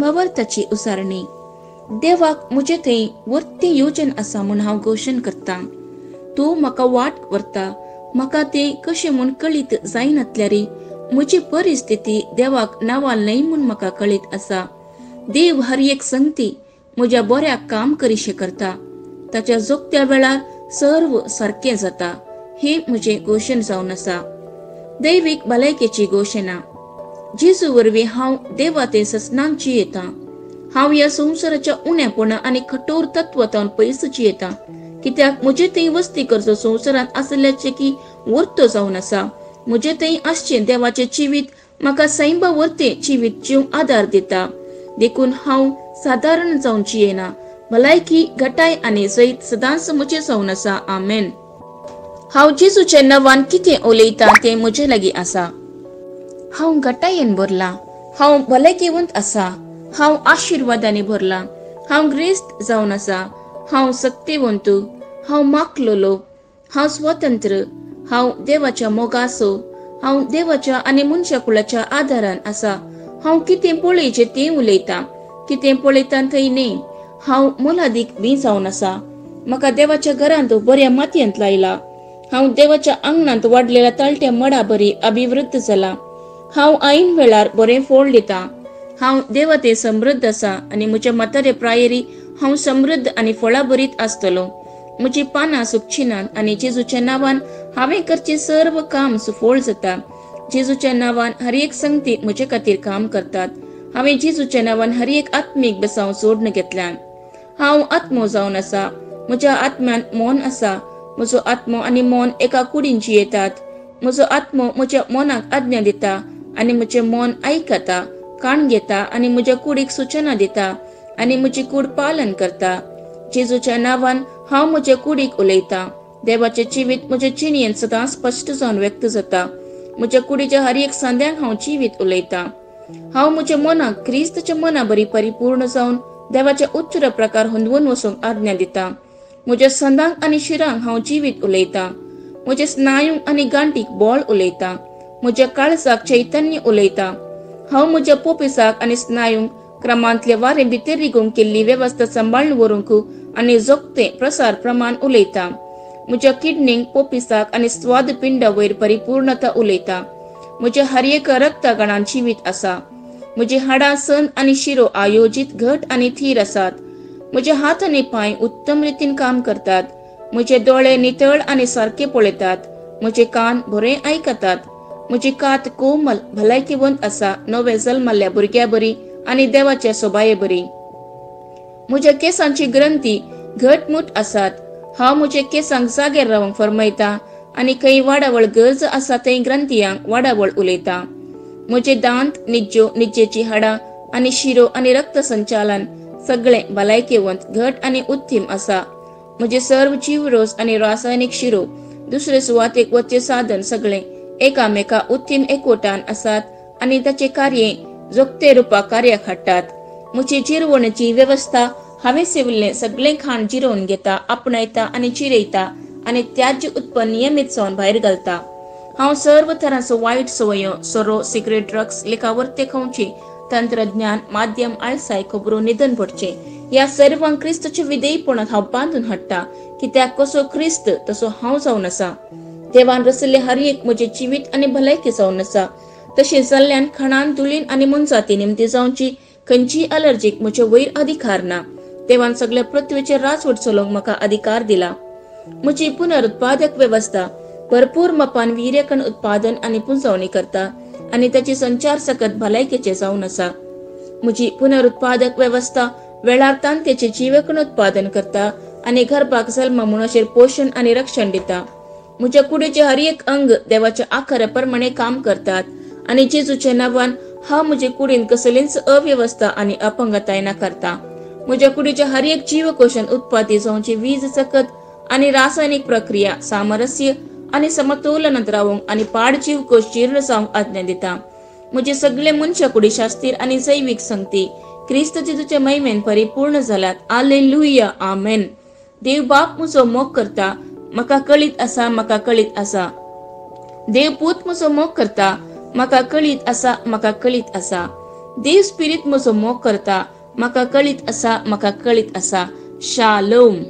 भावार्थाची उसारणी. देवाक मुझे थंय वर्ते येवचेन आसा म्हूण हांव घोशण करता. तूं म्हाका वाट व्हरता म्हाका तें कशें म्हूण कळीत जायनातल्यारी म्हजी परिस्थिती देवाक नावाल न्हय म्हूण म्हाका कळीत आसा देव हर एक संगती म्हज्या बऱ्याक काम करीशे करता. ताच्या जोगत्या वेळार सर्व सारकें जाता. हे म्हजें घोशण जावन आसा दैवीक भलायकेची घोशणा जेजू वरवीं हांव देवा ते ससनान जियेतां. हांव ह्या संवसाराच्या उण्यापणा आनी कठोर तत्वतान पयसची येता कित्याक म्हजे थंय वस्ती करचो संवसारांत आसल्याचे की वर्तो जावन आसा. म्हजे थंय आसचे देवाचे जिवीत म्हाका सैंब वर्ते जिवीत जीव आदार दिता. देखून हांव सादारण जावची येना भलायकी घटाय आनी जैत सदांच म्हजे जावन आसा. आमेन. हांव जेजूच्या नवान कितें उलयता तें म्हजे लागीं आसा. हांव घटायेन भरला. हांव भलायकेवंत आसा. हांव आशिर्वादांनी भरला. हांव ग्रेस्त जावन आसा. हांव सक्तिवंतू. हांव माकलोलो हांव स्वतंत्र. हांव देवाच्या मोगासो. हांव देवाच्या आनी मनशा कुळाच्या आदारान आसा. हांव कितें पळयचें तें उलयतां कितें पळयता थंय न्ही. हांव मोलादीक बी जावन आसा. म्हाका देवाच्या घरांत बऱ्या मातयेंत लायला. हांव देवाच्या आंगणांत वाडलेल्या तळट्या मडा बरी अभिवृद्ध जाला. हांव ऐन वेळार बरें फोड दितां हांव देवते समृद्ध आसा आनी म्हज्या म्हातारे प्रायेरी हांव समृद्ध आनी फळां बरीत आसतलो. म्हजी पानां सुकचिनात आनी जेजूच्या नांवान हांवें करचें सर्व काम सुफोळ जाता. जेजूच्या नांवान हर एक संगती म्हजे खातीर काम करतात. हांवें जेजूच्या नांवान हर एक आत्मीक बसाव सोडण घेतल्यान हांव आत्मो जावन आसा. म्हज्या आत्म्यान मोन आसा. म्हजो आत्मो आनी मोन एका कुडीन जियेतात म्हजो आत्मो म्हज्या मोनाक आज्ञा दिता. आनी म्हजें मन आयकता काण घेता आनी म्हज्या कुडीक सुचना दिता आनी म्हजी कूड पालन करता. जेजूच्या नांवान हांव म्हज्या कुडीक उलयतां देवाचें जिवीत म्हज्या चिणयेन सदां स्पश्ट जावन व्यक्त जाता. म्हज्या कुडीच्या हर एक सांद्याक हांव जिवीत उलयतां हांव म्हज्या मनाक क्रिस्तच्या मना बरी परिपूर्ण जावन देवाचे उच्च प्रकार हुंदवून वचूंक आज्ञा दिता. म्हज्या संदांक आनी शिरांक हांव जिवीत उलयतां म्हज्या स्नायूंक आनी गांठीक बोळ उलयतां म्हज्या काळसाक चैतन्य उलयता हांव म्हज्या पोपिसाक आनी स्नायूंक क्रमांतले वारें भितर रिगूंक केल्ली वेवस्था सांबाळून व्हरूंक आनी जोगते प्रसार प्रमाण उलयता। म्हज्या किडनींक पोपिसाक आनी स्वाद पिंडा वयर परिपूर्णता उलयता। म्हज्या हर रक्तगणान जिवीत आसा। म्हजी हाडां सन आनी शिरो आयोजीत घट आनी थीर आसात। म्हजे हात आनी पांय उत्तम रितीन काम करतात। म्हजे दोळे नितळ आनी सारके पळयतात। म्हजे कान बरें आयकतात म्हजी कात कोमल भलायकीवंत आसा नवे जल्मल्ल्या भुरग्या बरी आनी देवाच्या सोबाये बरी. म्हज्या केसांची ग्रंथी घटमूट आसात हांव म्हजे केसांक जागेर रावंक फरमयता आनी खंय वाडावळ गरज आसा थंय ग्रंथियांक वाडावळ उलयता. म्हजे दांत निज्जो निज्जेची हाडां आनी शिरो आनी रक्त संचालन सगळे भलायकेवंत घट आनी उत्तीम आसा म्हजे सर्व जीवरोस आनी रासायनिक शिरो दुसरे सुवातेक वचचे साधन सगळे एकामेका उत्तीम एकवटान आसात आनी ताचे कार्ये जोगते रूपा कार्याक हाडटात मुची जिरवणची वेवस्था हांवें सेविल्लें सगळे खाण जिरोवन घेता आपणायता आनी चिरयता आनी त्याज्य उत्पन्न नियमीत सावन भायर घालता. हांव सर्व तरांचो वायट सवयो सोरो सिगरेट ड्रग्स लेखावर्ते खावचे तंत्रज्ञान माध्यम आळसाय खबरो निधन पडचे ह्या सर्वांक क्रिस्तचे विधेयपणात हांव बांदून हाडटा. कित्याक कसो क्रिस्त तसो हांव जावन आसा देवान रसले हर एक म्हणजे जिवीत आनी भलायकी जावन आसा तशें जाल्ल्यान खणान दुलीन आनी मुंजाती निमती जावची खंयचीय अलर्जीक म्हजे वयर अधिकार ना. देवान सगळ्या पृथ्वीचे राजवट चलोवंक म्हाका अधिकार दिला. म्हजी पुनरुत्पादक वेवस्था भरपूर मपान विरेकण उत्पादन आनी पुंजवणी करता आनी ताची संचार सकत भलायकेचे जावन आसा म्हजी पुनरुत्पादक वेवस्था वेळार तांतेचे जीवकण उत्पादन करता आनी गरबाक जल्म म्हणून पोषण आनी रक्षण दिता. म्हज्या कुडीचे हर एक अंग देवाच्या आखर प्रमाणे काम करतात। आणि जेजूचे नवान हा म्हजे कुडीन कसलींच अव्यवस्था आनी अपंगताय करता। म्हज्या कुडीचे हर एक जीवकोशन उत्पादी जावची वीज सकत आनी रासायनिक प्रक्रिया सामरस्य आनी समतोलनात रावंक आनी पाड जीवकोश जीर्ण जावंक आज्ञा दिता। म्हजे सगळे मनशा कुडी शास्तीर आनी जैवीक संगती क्रिस्त जेजूचे महिमेन परिपूर्ण जाल्यात आले लुया आमेन। देव बाप म्हजो मोग करता म्हाका कळीत आसा म्हाका कळीत आसा देव पूत म्हजो मोग करता म्हाका कळीत आसा म्हाका कळीत आसा देव स्पिरीत म्हजो मोग करता म्हाका कळीत आसा म्हाका कळीत आसा शालोम.